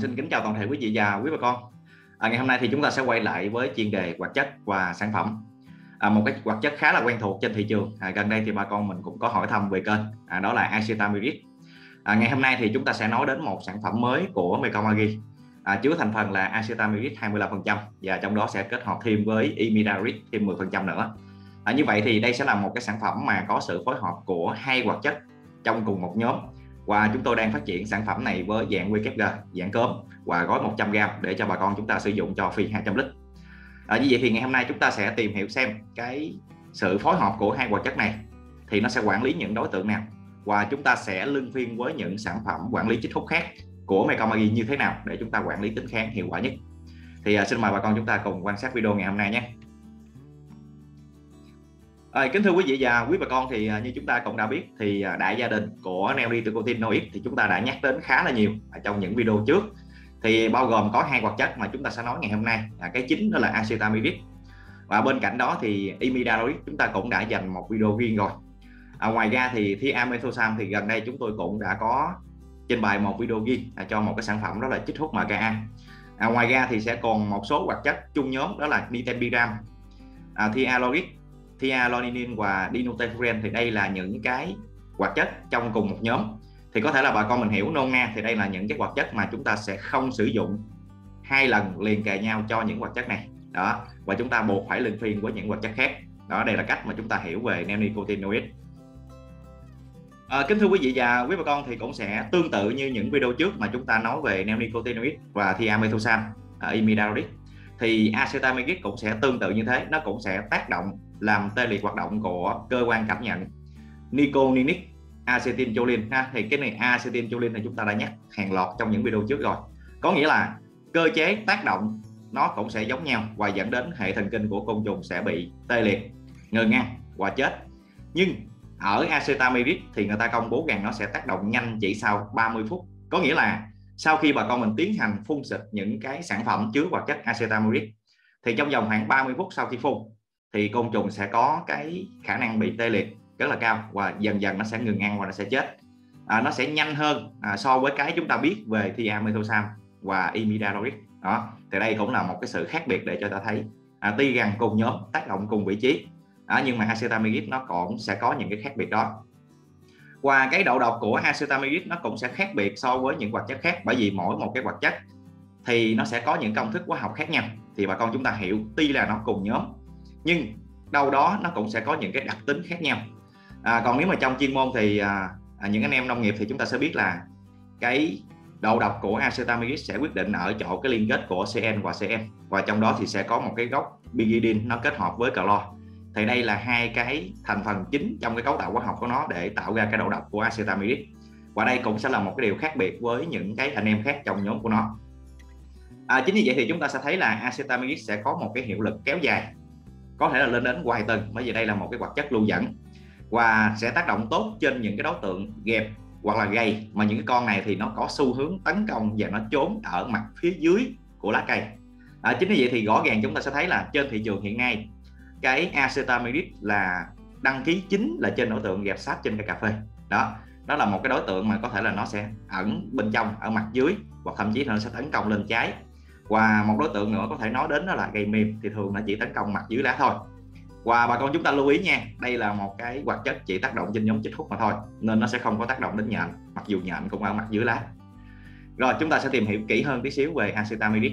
xin kính chào toàn thể quý vị và quý bà con. À, ngày hôm nay thì chúng ta sẽ quay lại với chuyên đề hoạt chất và sản phẩm. À, một cái hoạt chất khá là quen thuộc trên thị trường. À, gần đây thì bà con mình cũng có hỏi thăm về kênh. À, đó là acetamiprid à, ngày hôm nay thì chúng ta sẽ nói đến một sản phẩm mới của Mecomagi à, chứa thành phần là acetamiprid 25% và trong đó sẽ kết hợp thêm với imidarid thêm 10% nữa. À, như vậy thì đây sẽ là một cái sản phẩm mà có sự phối hợp của hai hoạt chất trong cùng một nhóm và chúng tôi đang phát triển sản phẩm này với dạng WKG dạng cốm và gói 100g để cho bà con chúng ta sử dụng cho phi 200 lít. À, như vậy thì ngày hôm nay chúng ta sẽ tìm hiểu xem cái sự phối hợp của hai hoạt chất này thì nó sẽ quản lý những đối tượng nào. Và chúng ta sẽ lưng phiên với những sản phẩm quản lý chích hút khác của Mecomagi như thế nào để chúng ta quản lý tính kháng hiệu quả nhất. Thì à, xin mời bà con chúng ta cùng quan sát video ngày hôm nay nhé. À, kính thưa quý vị và quý bà con thì à, như chúng ta cũng đã biết thì à, đại gia đình của neonicotinoid thì chúng ta đã nhắc đến khá là nhiều à, trong những video trước. Thì bao gồm có hai hoạt chất mà chúng ta sẽ nói ngày hôm nay là cái chính đó là acetamiprid và bên cạnh đó thì imidaloid chúng ta cũng đã dành một video riêng rồi. À, ngoài ra thì thiamethoxam thì gần đây chúng tôi cũng đã có trình bày một video riêng cho một cái sản phẩm đó là chích hút MKA à, ngoài ra thì sẽ còn một số hoạt chất chung nhóm đó là nitempiram à, thialoric thialoninin và dinotefuran thì đây là những cái hoạt chất trong cùng một nhóm. Thì có thể là bà con mình hiểu nôm na thì đây là những cái hoạt chất mà chúng ta sẽ không sử dụng hai lần liền kề nhau cho những hoạt chất này. Đó và chúng ta buộc phải lên phiên với những hoạt chất khác. Đó đây là cách mà chúng ta hiểu về neonicotinoid. À, kính thưa quý vị và quý bà con thì cũng sẽ tương tự như những video trước mà chúng ta nói về neonicotinoid và thiamethoxam ờ, uh, thì acetamiprid cũng sẽ tương tự như thế nó cũng sẽ tác động làm tê liệt hoạt động của cơ quan cảm nhận. Nicotinic acetylcholine ha. Thì cái này acetylcholine thì chúng ta đã nhắc hàng loạt trong những video trước rồi. Có nghĩa là cơ chế tác động nó cũng sẽ giống nhau và dẫn đến hệ thần kinh của côn trùng sẽ bị tê liệt ngừng ăn và chết. Nhưng ở acetamiprid thì người ta công bố rằng nó sẽ tác động nhanh chỉ sau 30 phút. Có nghĩa là sau khi bà con mình tiến hành phun xịt những cái sản phẩm chứa hoạt chất acetamiprid thì trong vòng khoảng 30 phút sau khi phun thì côn trùng sẽ có cái khả năng bị tê liệt rất là cao và dần dần nó sẽ ngừng ăn và nó sẽ chết. À, nó sẽ nhanh hơn à, so với cái chúng ta biết về thiamethoxam và imidazolic đó thì đây cũng là một cái sự khác biệt để cho ta thấy. À, tuy rằng cùng nhóm tác động cùng vị trí à, nhưng mà acetamiprid nó cũng sẽ có những cái khác biệt đó. Và cái độ độc của acetamiprid nó cũng sẽ khác biệt so với những hoạt chất khác bởi vì mỗi một cái hoạt chất thì nó sẽ có những công thức hóa học khác nhau. Thì bà con chúng ta hiểu tuy là nó cùng nhóm nhưng đâu đó nó cũng sẽ có những cái đặc tính khác nhau. À, còn nếu mà trong chuyên môn thì à, à những anh em nông nghiệp thì chúng ta sẽ biết là cái độ độc của acetamiprid sẽ quyết định ở chỗ cái liên kết của CN và CN và trong đó thì sẽ có một cái gốc bigidin nó kết hợp với clo. Thì đây là hai cái thành phần chính trong cái cấu tạo hóa học của nó để tạo ra cái độ độc của acetamiprid và đây cũng sẽ là một cái điều khác biệt với những cái anh em khác trong nhóm của nó. À, chính vì vậy thì chúng ta sẽ thấy là acetamiprid sẽ có một cái hiệu lực kéo dài có thể là lên đến vài tuần bởi vì đây là một cái hoạt chất lưu dẫn và sẽ tác động tốt trên những cái đối tượng gẹp hoặc là gầy. Mà những cái con này thì nó có xu hướng tấn công và nó trốn ở mặt phía dưới của lá cây. À, chính vì vậy thì rõ ràng chúng ta sẽ thấy là trên thị trường hiện nay cái acetamiprid là đăng ký chính là trên đối tượng gẹp sát trên cây cà phê. Đó đó là một cái đối tượng mà có thể là nó sẽ ẩn bên trong ở mặt dưới hoặc thậm chí là nó sẽ tấn công lên trái và một đối tượng nữa có thể nói đến đó là gây mềm thì thường nó chỉ tấn công mặt dưới lá thôi. Và bà con chúng ta lưu ý nha đây là một cái hoạt chất chỉ tác động trên nhóm chích hút mà thôi nên nó sẽ không có tác động đến nhện mặc dù nhện cũng ở mặt dưới lá. Rồi chúng ta sẽ tìm hiểu kỹ hơn tí xíu về acetamiprid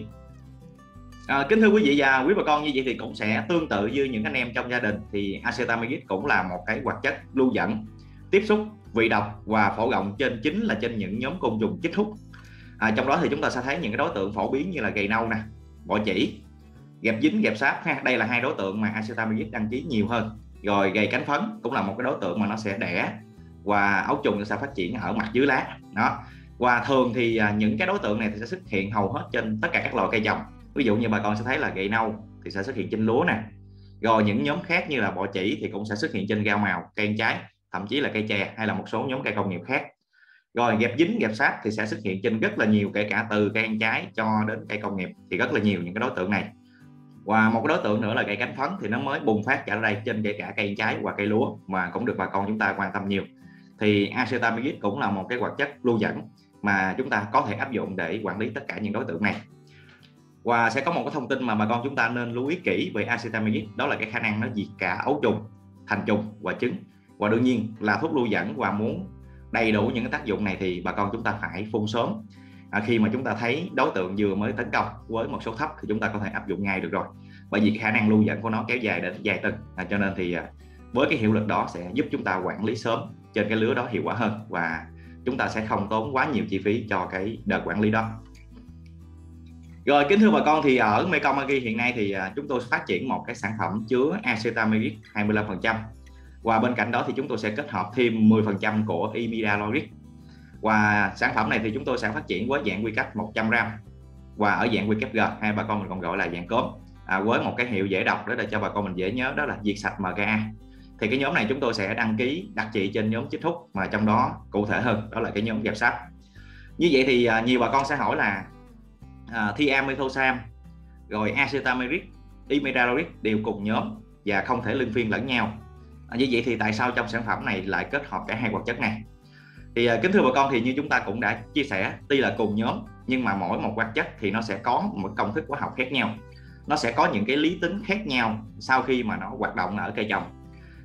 à, kính thưa quý vị và quý bà con như vậy thì cũng sẽ tương tự như những anh em trong gia đình thì acetamiprid cũng là một cái hoạt chất lưu dẫn tiếp xúc vị độc và phổ rộng trên chính là trên những nhóm côn trùng chích hút à, trong đó thì chúng ta sẽ thấy những cái đối tượng phổ biến như là gầy nâu nè bọ chỉ gẹp dính gẹp sáp ha. Đây là hai đối tượng mà acetamiprid đăng ký nhiều hơn. Rồi gầy cánh phấn cũng là một cái đối tượng mà nó sẽ đẻ và ấu trùng sẽ phát triển ở mặt dưới lá. Đó. Và thường thì à, những cái đối tượng này thì sẽ xuất hiện hầu hết trên tất cả các loại cây trồng. Ví dụ như bà con sẽ thấy là gậy nâu thì sẽ xuất hiện trên lúa nè. Rồi những nhóm khác như là bọ chỉ thì cũng sẽ xuất hiện trên rau màu cây trái thậm chí là cây chè hay là một số nhóm cây công nghiệp khác rồi gẹp dính gẹp sát thì sẽ xuất hiện trên rất là nhiều kể cả từ cây ăn trái cho đến cây công nghiệp, thì rất là nhiều những cái đối tượng này. Và một cái đối tượng nữa là cây cánh phấn, thì nó mới bùng phát trở đây trên kể cả cây trái và cây lúa mà cũng được bà con chúng ta quan tâm nhiều. Thì acetamidit cũng là một cái hoạt chất lưu dẫn mà chúng ta có thể áp dụng để quản lý tất cả những đối tượng này. Và sẽ có một cái thông tin mà bà con chúng ta nên lưu ý kỹ về acetamidit đó là cái khả năng nó diệt cả ấu trùng, thành trùng và trứng. Và đương nhiên là thuốc lưu dẫn và muốn đầy đủ những cái tác dụng này thì bà con chúng ta phải phun sớm. À, khi mà chúng ta thấy đối tượng vừa mới tấn công với một số thấp thì chúng ta có thể áp dụng ngay được rồi. Bởi vì khả năng lưu dẫn của nó kéo dài đến dài tuần. À, cho nên thì à, với cái hiệu lực đó sẽ giúp chúng ta quản lý sớm trên cái lứa đó hiệu quả hơn và chúng ta sẽ không tốn quá nhiều chi phí cho cái đợt quản lý đó. Rồi kính thưa bà con thì ở Mekong Magi hiện nay thì à, chúng tôi phát triển một cái sản phẩm chứa acetamiric 25% và bên cạnh đó thì chúng tôi sẽ kết hợp thêm 10% của imidaloric và sản phẩm này thì chúng tôi sẽ phát triển với dạng quy cách 100 gram. Và ở dạng quy cách G hay bà con mình còn gọi là dạng cốm à, với một cái hiệu dễ đọc đó là cho bà con mình dễ nhớ đó là diệt sạch MGA thì cái nhóm này chúng tôi sẽ đăng ký đặc trị trên nhóm chích thúc mà trong đó cụ thể hơn đó là cái nhóm dẹp sáp như vậy thì à, nhiều bà con sẽ hỏi là à, thiamethosam rồi acetameric imidaloric đều cùng nhóm và không thể lưng phiên lẫn nhau à, như vậy thì tại sao trong sản phẩm này lại kết hợp cả hai hoạt chất này? Thì à, kính thưa bà con thì như chúng ta cũng đã chia sẻ tuy là cùng nhóm nhưng mà mỗi một hoạt chất thì nó sẽ có một công thức hóa học khác nhau. Nó sẽ có những cái lý tính khác nhau sau khi mà nó hoạt động ở cây trồng.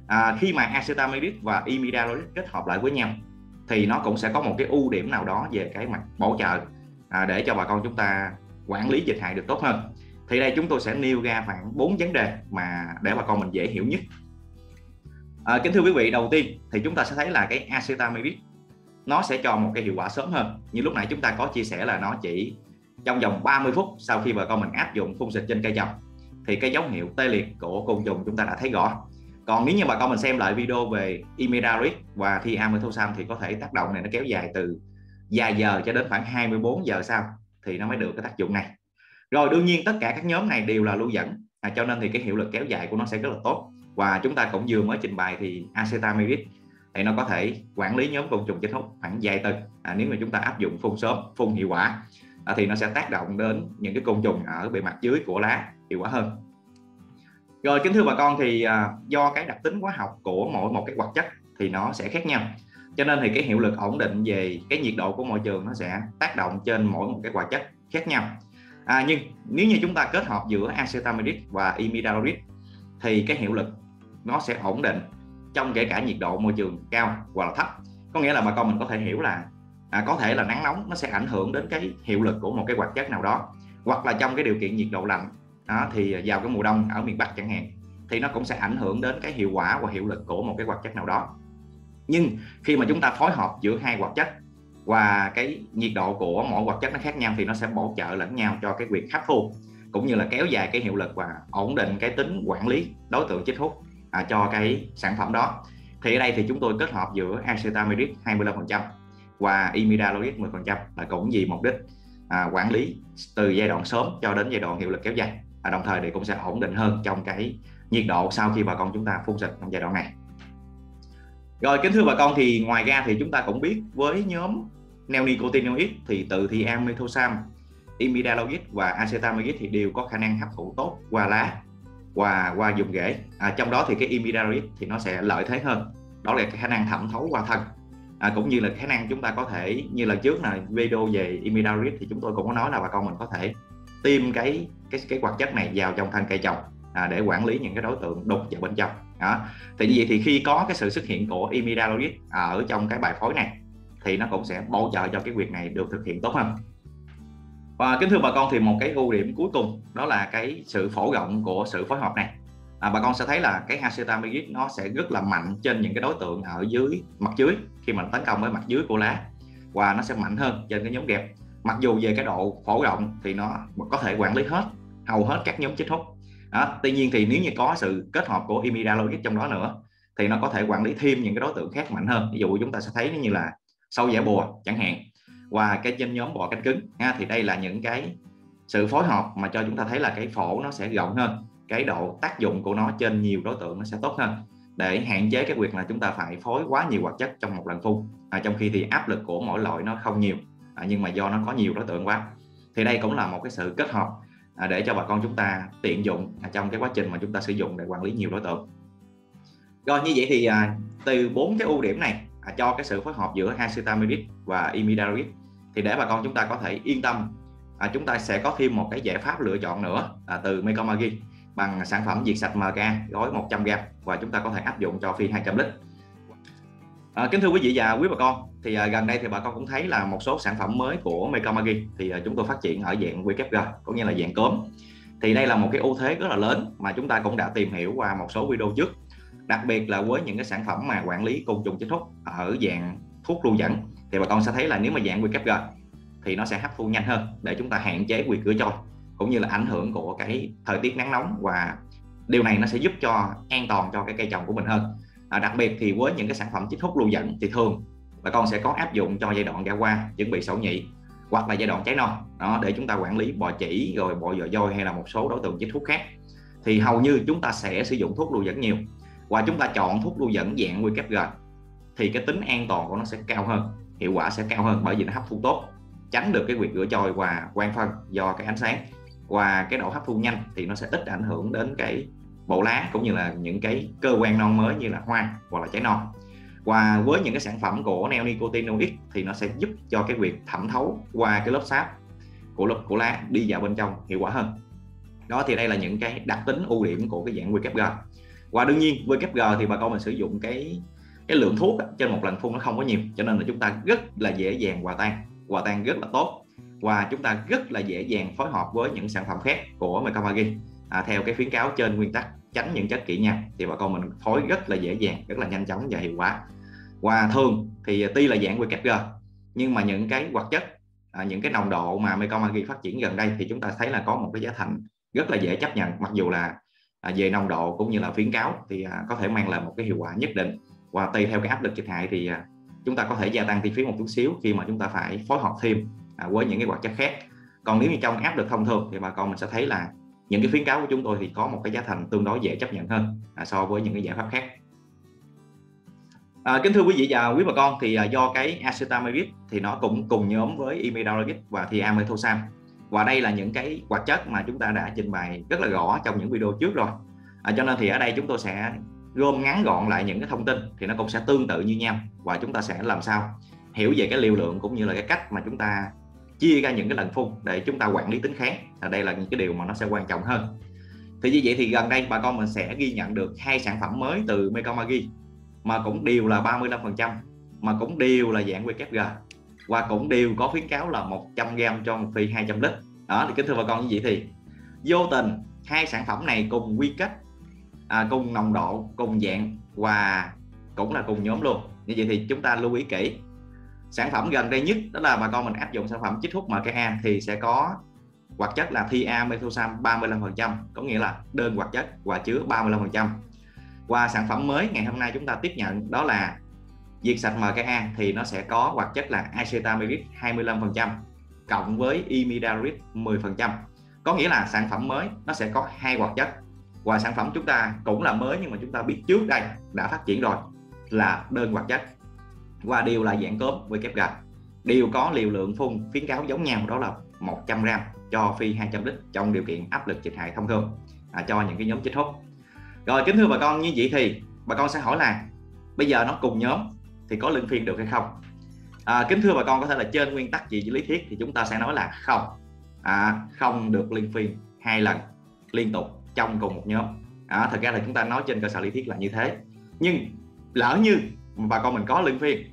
À, khi mà acetamidid và imidaloric kết hợp lại với nhau thì nó cũng sẽ có một cái ưu điểm nào đó về cái mặt bổ trợ à, để cho bà con chúng ta quản lý dịch hại được tốt hơn. Thì đây chúng tôi sẽ nêu ra khoảng bốn vấn đề mà để bà con mình dễ hiểu nhất à, kính thưa quý vị đầu tiên thì chúng ta sẽ thấy là cái acetamibid nó sẽ cho một cái hiệu quả sớm hơn. Như lúc nãy chúng ta có chia sẻ là nó chỉ trong vòng 30 phút sau khi bà con mình áp dụng phun xịt trên cây trồng. Thì cái dấu hiệu tê liệt của côn trùng chúng ta đã thấy rõ. Còn nếu như bà con mình xem lại video về imidaric và thiamethoxam thì có thể tác động này nó kéo dài từ vài giờ cho đến khoảng 24 giờ sau thì nó mới được cái tác dụng này. Rồi đương nhiên tất cả các nhóm này đều là lưu dẫn. À, cho nên thì cái hiệu lực kéo dài của nó sẽ rất là tốt và chúng ta cũng vừa mới trình bày thì acetamidid thì nó có thể quản lý nhóm côn trùng chết hút khoảng vài tuần. À, nếu mà chúng ta áp dụng phun sớm phun hiệu quả à, thì nó sẽ tác động đến những cái côn trùng ở bề mặt dưới của lá hiệu quả hơn. Rồi kính thưa bà con thì à, do cái đặc tính hóa học của mỗi một cái hoạt chất thì nó sẽ khác nhau. Cho nên thì cái hiệu lực ổn định về cái nhiệt độ của môi trường nó sẽ tác động trên mỗi một cái hoạt chất khác nhau. À, nhưng nếu như chúng ta kết hợp giữa acetamidid và imidaloric thì cái hiệu lực nó sẽ ổn định trong kể cả nhiệt độ môi trường cao hoặc là thấp. Có nghĩa là bà con mình có thể hiểu là à, có thể là nắng nóng nó sẽ ảnh hưởng đến cái hiệu lực của một cái hoạt chất nào đó. Hoặc là trong cái điều kiện nhiệt độ lạnh đó, thì vào cái mùa đông ở miền Bắc chẳng hạn thì nó cũng sẽ ảnh hưởng đến cái hiệu quả và hiệu lực của một cái hoạt chất nào đó. Nhưng khi mà chúng ta phối hợp giữa hai hoạt chất và cái nhiệt độ của mỗi hoạt chất nó khác nhau thì nó sẽ bổ trợ lẫn nhau cho cái việc hấp thu cũng như là kéo dài cái hiệu lực và ổn định cái tính quản lý đối tượng chích hút à, cho cái sản phẩm đó. Thì ở đây thì chúng tôi kết hợp giữa acetamidid 25% và imidaloid 10% là cũng vì mục đích à, quản lý từ giai đoạn sớm cho đến giai đoạn hiệu lực kéo dài à, đồng thời thì cũng sẽ ổn định hơn trong cái nhiệt độ sau khi bà con chúng ta phun xịt trong giai đoạn này. Rồi kính thưa bà con thì ngoài ra thì chúng ta cũng biết với nhóm neonicotinoid thì từ thì amethosam imidaloid và acetamidid thì đều có khả năng hấp thụ tốt qua lá và qua dùng rễ à, trong đó thì cái imidarit thì nó sẽ lợi thế hơn. Đó là cái khả năng thẩm thấu qua thân. À, cũng như là khả năng chúng ta có thể như lần trước là video về imidarit thì chúng tôi cũng có nói là bà con mình có thể tiêm cái cái cái hoạt chất này vào trong thân cây trồng à, để quản lý những cái đối tượng đục vào bên trong. Đó. Thì như vậy thì khi có cái sự xuất hiện của imidarit ở trong cái bài phối này thì nó cũng sẽ bổ trợ cho cái việc này được thực hiện tốt hơn và kính thưa bà con thì một cái ưu điểm cuối cùng đó là cái sự phổ rộng của sự phối hợp này. À, bà con sẽ thấy là cái acetamidid nó sẽ rất là mạnh trên những cái đối tượng ở dưới mặt dưới khi mà tấn công với mặt dưới của lá. Và nó sẽ mạnh hơn trên cái nhóm kẹp mặc dù về cái độ phổ rộng thì nó có thể quản lý hết hầu hết các nhóm chích hút đó. tuy nhiên thì nếu như có sự kết hợp của imidalogic trong đó nữa thì nó có thể quản lý thêm những cái đối tượng khác mạnh hơn. Ví dụ chúng ta sẽ thấy như là sâu giả bùa chẳng hạn và cái trên nhóm bọ cánh cứng ha, thì đây là những cái sự phối hợp mà cho chúng ta thấy là cái phổ nó sẽ rộng hơn cái độ tác dụng của nó trên nhiều đối tượng nó sẽ tốt hơn. Để hạn chế cái việc là chúng ta phải phối quá nhiều hoạt chất trong một lần phun à, trong khi thì áp lực của mỗi loại nó không nhiều à, nhưng mà do nó có nhiều đối tượng quá. Thì đây cũng là một cái sự kết hợp à, để cho bà con chúng ta tiện dụng à, trong cái quá trình mà chúng ta sử dụng để quản lý nhiều đối tượng. Rồi như vậy thì à, từ bốn cái ưu điểm này à, cho cái sự phối hợp giữa acetamidid và imidarid thì để bà con chúng ta có thể yên tâm à, chúng ta sẽ có thêm một cái giải pháp lựa chọn nữa à, từ Mecomagi bằng sản phẩm diệt sạch MK gói 100g và chúng ta có thể áp dụng cho phi 200 lít. À, kính thưa quý vị và quý bà con thì à, gần đây thì bà con cũng thấy là một số sản phẩm mới của Mecomagi thì à, chúng tôi phát triển ở dạng WKG có nghĩa là dạng cốm. Thì đây là một cái ưu thế rất là lớn mà chúng ta cũng đã tìm hiểu qua một số video trước đặc biệt là với những cái sản phẩm mà quản lý côn trùng chết thuốc ở dạng thuốc lưu dẫn thì bà con sẽ thấy là nếu mà dạng quy capsid thì nó sẽ hấp thu nhanh hơn để chúng ta hạn chế nguy cửa trôi cũng như là ảnh hưởng của cái thời tiết nắng nóng và điều này nó sẽ giúp cho an toàn cho cái cây trồng của mình hơn. À, đặc biệt thì với những cái sản phẩm chích hút lưu dẫn thì thường bà con sẽ có áp dụng cho giai đoạn ra hoa chuẩn bị sổ nhị hoặc là giai đoạn trái non đó để chúng ta quản lý bò chỉ rồi bò dò dôi hay là một số đối tượng chích thuốc khác. Thì hầu như chúng ta sẽ sử dụng thuốc lưu dẫn nhiều và chúng ta chọn thuốc lưu dẫn dạng WKG thì cái tính an toàn của nó sẽ cao hơn hiệu quả sẽ cao hơn bởi vì nó hấp thu tốt, tránh được cái việc rửa trôi và quang phân do cái ánh sáng. Và cái độ hấp thu nhanh thì nó sẽ ít ảnh hưởng đến cái bộ lá cũng như là những cái cơ quan non mới như là hoa hoặc là trái non. Và với những cái sản phẩm của neonicotinoid thì nó sẽ giúp cho cái việc thẩm thấu qua cái lớp sáp của lớp, của lá đi vào bên trong hiệu quả hơn. Đó, thì đây là những cái đặc tính ưu điểm của cái dạng WKG và đương nhiên WKG thì bà con mình sử dụng cái cái lượng thuốc trên một lần phun nó không có nhiều cho nên là chúng ta rất là dễ dàng hòa tan. Hòa tan rất là tốt. Và chúng ta rất là dễ dàng phối hợp với những sản phẩm khác của Mecomagi à, theo cái khuyến cáo trên nguyên tắc tránh những chất kỹ nha thì bà con mình phối rất là dễ dàng rất là nhanh chóng và hiệu quả. Và thường thì tuy là dạng WKG nhưng mà những cái hoạt chất à, những cái nồng độ mà Mecomagi phát triển gần đây thì chúng ta thấy là có một cái giá thành rất là dễ chấp nhận. Mặc dù là à, về nồng độ cũng như là khuyến cáo thì à, có thể mang lại một cái hiệu quả nhất định và tùy theo cái áp lực thiệt hại thì à, chúng ta có thể gia tăng chi phí một chút xíu khi mà chúng ta phải phối hợp thêm à, với những cái hoạt chất khác. Còn nếu như trong áp lực thông thường thì bà con mình sẽ thấy là những cái khuyến cáo của chúng tôi thì có một cái giá thành tương đối dễ chấp nhận hơn à, so với những cái giải pháp khác. À, kính thưa quý vị và quý bà con thì à, do cái acetamibid thì nó cũng cùng nhóm với imidacloprid và thì thiamethoxam. Và đây là những cái hoạt chất mà chúng ta đã trình bày rất là rõ trong những video trước rồi. À, cho nên thì ở đây chúng tôi sẽ gom ngắn gọn lại những cái thông tin thì nó cũng sẽ tương tự như nhau và chúng ta sẽ làm sao hiểu về cái liều lượng cũng như là cái cách mà chúng ta chia ra những cái lần phun để chúng ta quản lý tính kháng. Là đây là những cái điều mà nó sẽ quan trọng hơn. Thì như vậy thì gần đây bà con mình sẽ ghi nhận được hai sản phẩm mới từ Mecomagi mà cũng đều là 35% mà cũng đều là dạng WKG và cũng đều có khuyến cáo là 100g cho một phi 200 lít. Đó, thì kính thưa bà con như vậy thì vô tình hai sản phẩm này cùng quy kết à, cùng nồng độ cùng dạng và cũng là cùng nhóm luôn. Như vậy thì chúng ta lưu ý kỹ. Sản phẩm gần đây nhất đó là bà con mình áp dụng sản phẩm chích hút MKA thì sẽ có hoạt chất là thia methoxam 35% có nghĩa là đơn hoạt chất và chứa 35% qua sản phẩm mới ngày hôm nay chúng ta tiếp nhận đó là diệt sạch MKA thì nó sẽ có hoạt chất là acetamiprid 25% cộng với imidarid 10% có nghĩa là sản phẩm mới nó sẽ có hai hoạt chất và sản phẩm chúng ta cũng là mới nhưng mà chúng ta biết trước đây đã phát triển rồi là đơn hoạt chất. Và đều là dạng cốm với kép gạch. Đều có liều lượng phun khuyến cáo giống nhau đó là 100 gram cho phi 200 lít trong điều kiện áp lực dịch hại thông thường à, cho những cái nhóm chích hút. Rồi kính thưa bà con như vậy thì bà con sẽ hỏi là bây giờ nó cùng nhóm thì có luân phiên được hay không? À, kính thưa bà con có thể là trên nguyên tắc gì lý thuyết thì chúng ta sẽ nói là không. À, không được liên phiên hai lần liên tục trong cùng một nhóm. À, thật ra là chúng ta nói trên cơ sở lý thuyết là như thế. Nhưng lỡ như bà con mình có luân phiên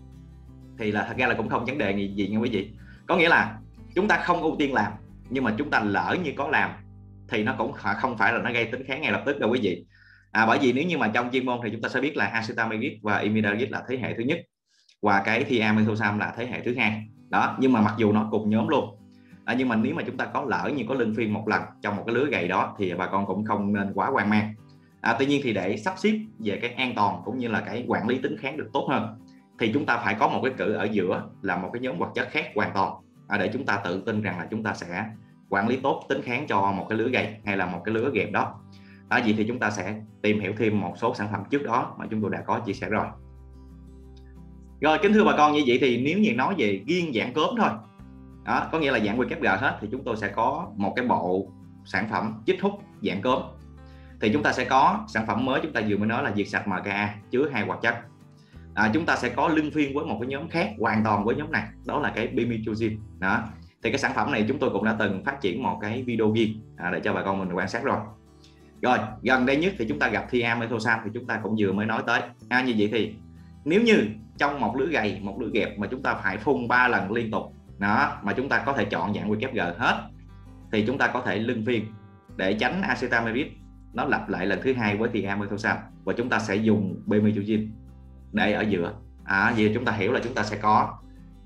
thì là thật ra là cũng không vấn đề gì, gì nha quý vị. Có nghĩa là chúng ta không ưu tiên làm nhưng mà chúng ta lỡ như có làm thì nó cũng không phải là nó gây tính kháng ngay lập tức đâu quý vị. À, bởi vì nếu như mà trong chuyên môn thì chúng ta sẽ biết là acetamiprid và imidacloprid là thế hệ thứ nhất và cái thiamethoxam là thế hệ thứ hai. Đó nhưng mà mặc dù nó cùng nhóm luôn à, nhưng mà nếu mà chúng ta có lỡ như có lưng phiên một lần trong một cái lứa gầy đó thì bà con cũng không nên quá hoang mang. À, tuy nhiên thì để sắp xếp về cái an toàn cũng như là cái quản lý tính kháng được tốt hơn thì chúng ta phải có một cái cử ở giữa là một cái nhóm hoạt chất khác hoàn toàn. À, để chúng ta tự tin rằng là chúng ta sẽ quản lý tốt tính kháng cho một cái lứa gầy hay là một cái lứa ghẹp đó. À, vậy thì chúng ta sẽ tìm hiểu thêm một số sản phẩm trước đó mà chúng tôi đã có chia sẻ rồi. Rồi kính thưa bà con như vậy thì nếu như nói về riêng dạng cốm thôi đó có nghĩa là dạng WG hết thì chúng tôi sẽ có một cái bộ sản phẩm chích hút dạng cốm. Thì chúng ta sẽ có sản phẩm mới chúng ta vừa mới nói là diệt sạch MKA chứa hai hoạt chất. À, chúng ta sẽ có lưng phiên với một cái nhóm khác hoàn toàn với nhóm này đó là cái bimitrozin đó thì cái sản phẩm này chúng tôi cũng đã từng phát triển một cái video ghi à, để cho bà con mình quan sát rồi. Rồi gần đây nhất thì chúng ta gặp thiamethoxam thì chúng ta cũng vừa mới nói tới. À, như vậy thì nếu như trong một lưỡi gầy một lưỡi gẹp mà chúng ta phải phun 3 lần liên tục đó mà chúng ta có thể chọn dạng WG hết. Thì chúng ta có thể lưng phiên để tránh acetamiprid nó lặp lại lần thứ hai với thiamethoxam và chúng ta sẽ dùng bemitrozin để ở giữa. À, vì chúng ta hiểu là chúng ta sẽ có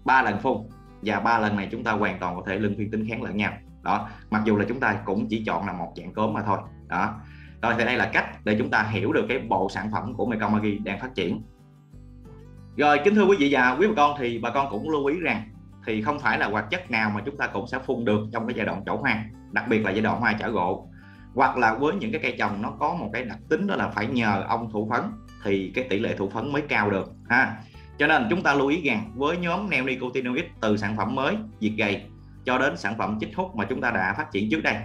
ba lần phun. Và ba lần này chúng ta hoàn toàn có thể lưng phiên tính kháng lẫn nhau. Đó mặc dù là chúng ta cũng chỉ chọn là một dạng cốm mà thôi. Đó. Rồi thì đây là cách để chúng ta hiểu được cái bộ sản phẩm của Mekong Magi đang phát triển. Rồi kính thưa quý vị và quý bà con thì bà con cũng lưu ý rằng thì không phải là hoạt chất nào mà chúng ta cũng sẽ phun được trong cái giai đoạn trổ hoa, đặc biệt là giai đoạn hoa chở gỗ hoặc là với những cái cây trồng nó có một cái đặc tính đó là phải nhờ ông thụ phấn thì cái tỷ lệ thụ phấn mới cao được, ha. Cho nên chúng ta lưu ý rằng với nhóm neonicotinoid từ sản phẩm mới, diệt gầy cho đến sản phẩm chích hút mà chúng ta đã phát triển trước đây,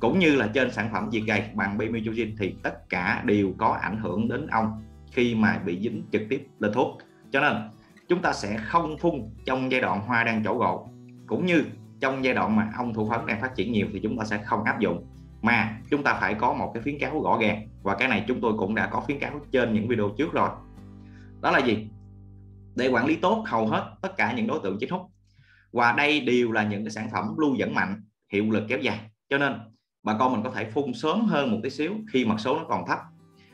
cũng như là trên sản phẩm diệt gầy bằng bimitrozin thì tất cả đều có ảnh hưởng đến ong khi mà bị dính trực tiếp lên thuốc. Cho nên chúng ta sẽ không phun trong giai đoạn hoa đang trổ gột. Cũng như trong giai đoạn mà ong thụ phấn đang phát triển nhiều thì chúng ta sẽ không áp dụng. Mà chúng ta phải có một cái khuyến cáo rõ ràng. Và cái này chúng tôi cũng đã có khuyến cáo trên những video trước rồi. Đó là gì? Để quản lý tốt hầu hết tất cả những đối tượng chích hút. Và đây đều là những cái sản phẩm lưu dẫn mạnh, hiệu lực kéo dài. Cho nên, bà con mình có thể phun sớm hơn một tí xíu khi mật số nó còn thấp.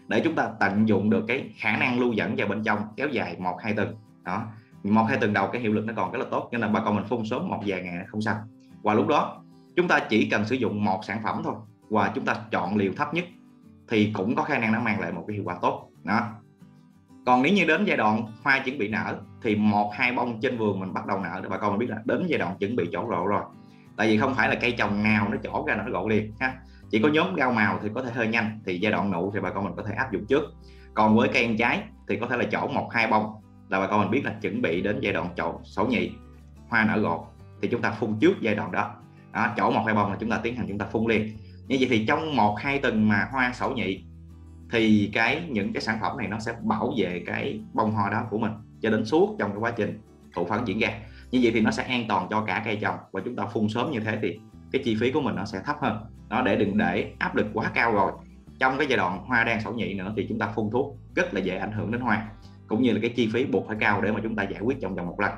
Để chúng ta tận dụng được cái khả năng lưu dẫn vào bên trong kéo dài một, hai tuần đó. Một hai tuần đầu cái hiệu lực nó còn rất là tốt nên là bà con mình phun sớm một vài ngày không sao. Và lúc đó, chúng ta chỉ cần sử dụng một sản phẩm thôi, và chúng ta chọn liều thấp nhất, thì cũng có khả năng nó mang lại một cái hiệu quả tốt. Đó. Còn nếu như đến giai đoạn hoa chuẩn bị nở, thì một, hai bông trên vườn mình bắt đầu nở để bà con mình biết là đến giai đoạn chuẩn bị chỗ rộ rồi. Tại vì không phải là cây trồng nào nó chỗ ra nó rộ liền, ha. Chỉ có nhóm rau màu thì có thể hơi nhanh, thì giai đoạn nụ thì bà con mình có thể áp dụng trước. Còn với cây ăn trái thì có thể là chỗ một, hai bông là bà con mình biết là chuẩn bị đến giai đoạn chậu sổ nhị hoa nở gột thì chúng ta phun trước giai đoạn đó, đó chỗ một hai bông là chúng ta tiến hành chúng ta phun liền. Như vậy thì trong một hai tuần mà hoa sổ nhị thì cái những cái sản phẩm này nó sẽ bảo vệ cái bông hoa đó của mình cho đến suốt trong cái quá trình thụ phấn diễn ra. Như vậy thì nó sẽ an toàn cho cả cây trồng và chúng ta phun sớm như thế thì cái chi phí của mình nó sẽ thấp hơn. Nó để đừng để áp lực quá cao rồi. Trong cái giai đoạn hoa đang sổ nhị nữa thì chúng ta phun thuốc rất là dễ ảnh hưởng đến hoa cũng như là cái chi phí buộc phải cao để mà chúng ta giải quyết trong vòng một lần.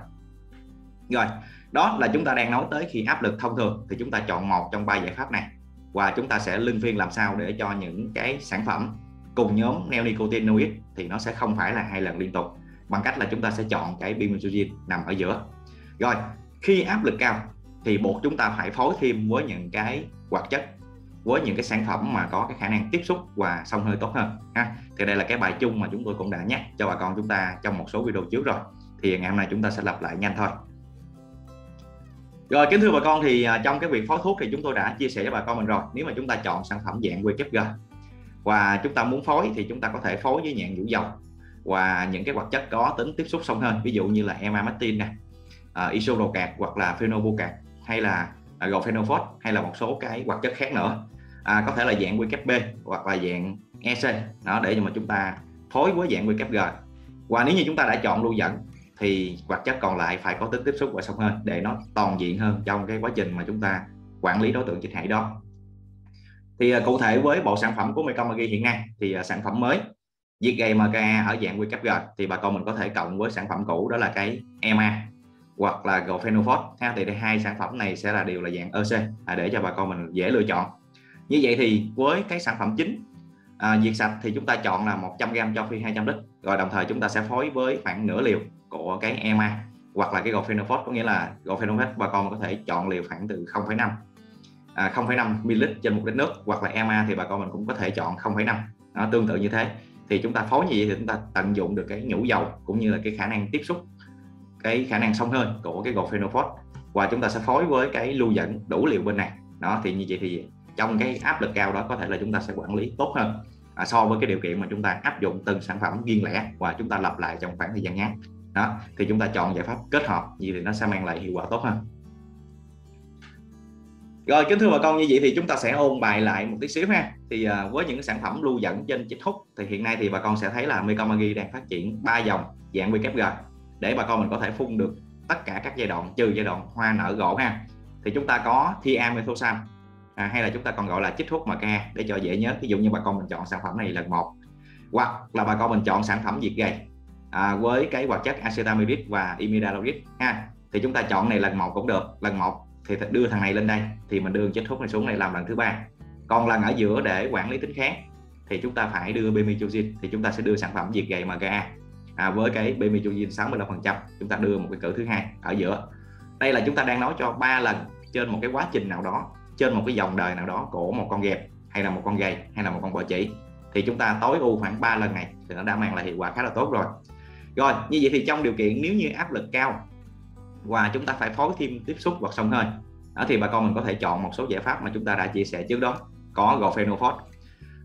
Rồi, đó là chúng ta đang nói tới khi áp lực thông thường thì chúng ta chọn một trong ba giải pháp này. Và chúng ta sẽ luân phiên làm sao để cho những cái sản phẩm cùng nhóm neonicotinoid thì nó sẽ không phải là hai lần liên tục, bằng cách là chúng ta sẽ chọn cái bimazolin nằm ở giữa. Rồi, khi áp lực cao thì buộc chúng ta phải phối thêm với những cái hoạt chất với những cái sản phẩm mà có cái khả năng tiếp xúc và xông hơi tốt hơn ha. Thì đây là cái bài chung mà chúng tôi cũng đã nhắc cho bà con chúng ta trong một số video trước rồi. Thì ngày hôm nay chúng ta sẽ lặp lại nhanh thôi. Rồi kính thưa bà con thì à, trong cái việc phối thuốc thì chúng tôi đã chia sẻ với bà con mình rồi. Nếu mà chúng ta chọn sản phẩm dạng WG và chúng ta muốn phối thì chúng ta có thể phối với nhãn vũ dầu và những cái hoạt chất có tính tiếp xúc sâu hơn ví dụ như là emamectin nè à, uh, isodocạt hoặc là phenobucat hay là à, uh, gofenofos hay là một số cái hoạt chất khác nữa à, có thể là dạng WKB hoặc là dạng EC đó để mà chúng ta phối với dạng WKG và nếu như chúng ta đã chọn lưu dẫn thì hoạt chất còn lại phải có tính tiếp xúc và sâu hơn để nó toàn diện hơn trong cái quá trình mà chúng ta quản lý đối tượng dịch hại đó. Thì à, cụ thể với bộ sản phẩm của Mekong Magi hiện nay thì à, sản phẩm mới diệt gầy MK ở dạng WKG thì bà con mình có thể cộng với sản phẩm cũ đó là cái EMA hoặc là gofenophos ha thì hai sản phẩm này sẽ là đều là dạng EC à, để cho bà con mình dễ lựa chọn như vậy thì với cái sản phẩm chính à, diệt sạch thì chúng ta chọn là 100g cho phi 200 lít rồi đồng thời chúng ta sẽ phối với khoảng nửa liều của cái EMA hoặc là cái gofenophos có nghĩa là gofenophos bà con có thể chọn liều khoảng từ 0,5 à, 0,5 ml trên một lít nước hoặc là EMA thì bà con mình cũng có thể chọn 0,5 nó tương tự như thế. Thì chúng ta phối như vậy thì chúng ta tận dụng được cái nhũ dầu cũng như là cái khả năng tiếp xúc cái khả năng sông hơi của cái gofenophos và chúng ta sẽ phối với cái lưu dẫn đủ liều bên này. Đó thì như vậy thì trong cái áp lực cao đó có thể là chúng ta sẽ quản lý tốt hơn à, so với cái điều kiện mà chúng ta áp dụng từng sản phẩm riêng lẻ và chúng ta lặp lại trong khoảng thời gian ngắn. Đó thì chúng ta chọn giải pháp kết hợp gì thì nó sẽ mang lại hiệu quả tốt hơn. Rồi kính thưa bà con như vậy thì chúng ta sẽ ôn bài lại một tí xíu ha. Thì à, với những sản phẩm lưu dẫn trên chích hút thì hiện nay thì bà con sẽ thấy là Mecomagi đang phát triển ba dòng dạng WKG để bà con mình có thể phun được tất cả các giai đoạn trừ giai đoạn hoa nở gỗ ha. Thì chúng ta có thiamethoxam à, hay là chúng ta còn gọi là chích hút MK để cho dễ nhớ. Ví dụ như bà con mình chọn sản phẩm này lần một hoặc là bà con mình chọn sản phẩm diệt gầy à, với cái hoạt chất acetamidrid và imidalogid ha thì chúng ta chọn này lần một cũng được. Lần một thì đưa thằng này lên đây thì mình đưa chích hút này xuống này làm lần thứ ba. Còn lần ở giữa để quản lý tính kháng thì chúng ta phải đưa bemitrozin thì chúng ta sẽ đưa sản phẩm diệt gầy MGA à, với cái bemitrozin 65% chúng ta đưa một cái cỡ thứ hai ở giữa. Đây là chúng ta đang nói cho ba lần trên một cái quá trình nào đó trên một cái dòng đời nào đó của một con ghẹp, hay là một con gầy, hay là một con bò chỉ, thì chúng ta tối ưu khoảng 3 lần này thì nó đã mang lại hiệu quả khá là tốt rồi. Rồi, như vậy thì trong điều kiện nếu như áp lực cao và chúng ta phải phối thêm tiếp xúc hoặc sông hơi đó thì bà con mình có thể chọn một số giải pháp mà chúng ta đã chia sẻ trước đó. Có gofenophos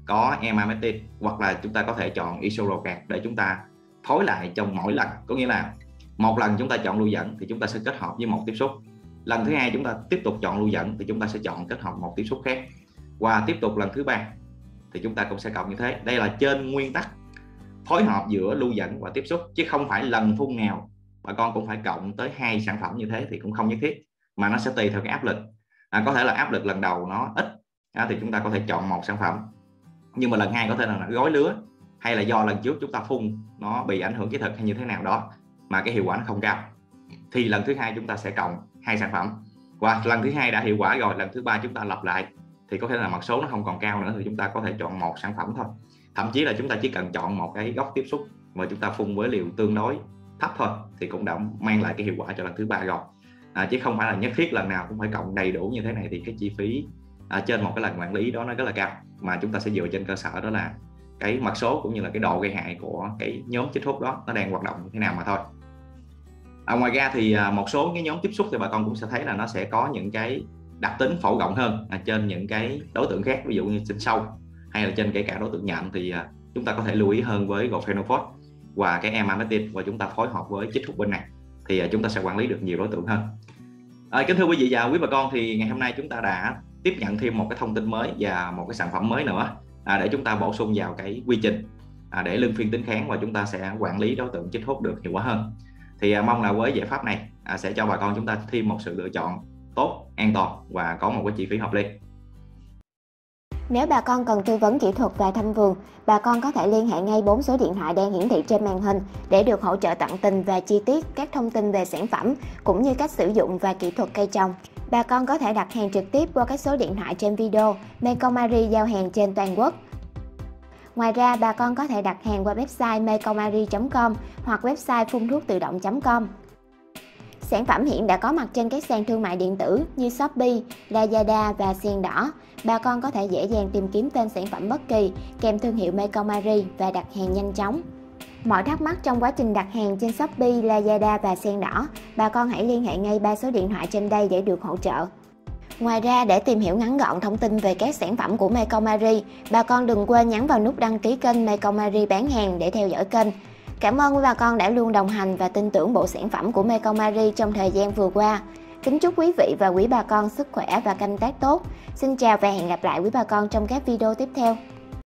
có emametin hoặc là chúng ta có thể chọn isorocat để chúng ta phối lại trong mỗi lần. Có nghĩa là một lần chúng ta chọn lưu dẫn thì chúng ta sẽ kết hợp với một tiếp xúc lần thứ hai chúng ta tiếp tục chọn lưu dẫn thì chúng ta sẽ chọn kết hợp một tiếp xúc khác. Và tiếp tục lần thứ ba thì chúng ta cũng sẽ cộng như thế. Đây là trên nguyên tắc phối hợp giữa lưu dẫn và tiếp xúc chứ không phải lần phun nào. Bà con cũng phải cộng tới hai sản phẩm như thế thì cũng không nhất thiết mà nó sẽ tùy theo cái áp lực. À, có thể là áp lực lần đầu nó ít à, thì chúng ta có thể chọn một sản phẩm. Nhưng mà lần hai có thể là gói lứa hay là do lần trước chúng ta phun nó bị ảnh hưởng kỹ thuật hay như thế nào đó mà cái hiệu quả nó không cao. Thì lần thứ hai chúng ta sẽ cộng hai sản phẩm. Và lần thứ hai đã hiệu quả rồi lần thứ ba chúng ta lặp lại thì có thể là mặt số nó không còn cao nữa thì chúng ta có thể chọn một sản phẩm thôi. Thậm chí là chúng ta chỉ cần chọn một cái góc tiếp xúc mà chúng ta phun với liều tương đối thấp thôi thì cũng đã mang lại cái hiệu quả cho lần thứ ba rồi. À, chứ không phải là nhất thiết lần nào cũng phải cộng đầy đủ như thế này thì cái chi phí à, trên một cái lần quản lý đó nó rất là cao. Mà chúng ta sẽ dựa trên cơ sở đó là cái mặt số cũng như là cái độ gây hại của cái nhóm chích hút đó nó đang hoạt động như thế nào mà thôi à, ngoài ra thì à, một số cái nhóm tiếp xúc thì bà con cũng sẽ thấy là nó sẽ có những cái đặc tính phổ rộng hơn à, trên những cái đối tượng khác ví dụ như sinh sâu hay là trên kể cả đối tượng nhện thì à, chúng ta có thể lưu ý hơn với gofenophos và cái emamectin và chúng ta phối hợp với chích hút bên này thì à, chúng ta sẽ quản lý được nhiều đối tượng hơn. À, kính thưa quý vị và quý bà con thì ngày hôm nay chúng ta đã tiếp nhận thêm một cái thông tin mới và một cái sản phẩm mới nữa à, để chúng ta bổ sung vào cái quy trình à, để lưng phiên tính kháng và chúng ta sẽ quản lý đối tượng chích hút được hiệu quả hơn thì à, mong là với giải pháp này à, sẽ cho bà con chúng ta thêm một sự lựa chọn tốt an toàn và có một cái chi phí hợp lý nếu bà con cần tư vấn kỹ thuật và thăm vườn, bà con có thể liên hệ ngay 4 số điện thoại đang hiển thị trên màn hình để được hỗ trợ tận tình và chi tiết các thông tin về sản phẩm cũng như cách sử dụng và kỹ thuật cây trồng. Bà con có thể đặt hàng trực tiếp qua các số điện thoại trên video, Mecomari giao hàng trên toàn quốc. Ngoài ra, bà con có thể đặt hàng qua website mecomari.com hoặc website phun thuốc tự động.com. Sản phẩm hiện đã có mặt trên các sàn thương mại điện tử như Shopee, Lazada và Sen Đỏ. Bà con có thể dễ dàng tìm kiếm tên sản phẩm bất kỳ kèm thương hiệu Mecomari và đặt hàng nhanh chóng. Mọi thắc mắc trong quá trình đặt hàng trên Shopee, Lazada và Sen Đỏ, bà con hãy liên hệ ngay ba số điện thoại trên đây để được hỗ trợ. Ngoài ra, để tìm hiểu ngắn gọn thông tin về các sản phẩm của Mecomari, bà con đừng quên nhấn vào nút đăng ký kênh Mecomari bán hàng để theo dõi kênh. Cảm ơn quý bà con đã luôn đồng hành và tin tưởng bộ sản phẩm của Mecomari trong thời gian vừa qua. Kính chúc quý vị và quý bà con sức khỏe và canh tác tốt. Xin chào và hẹn gặp lại quý bà con trong các video tiếp theo.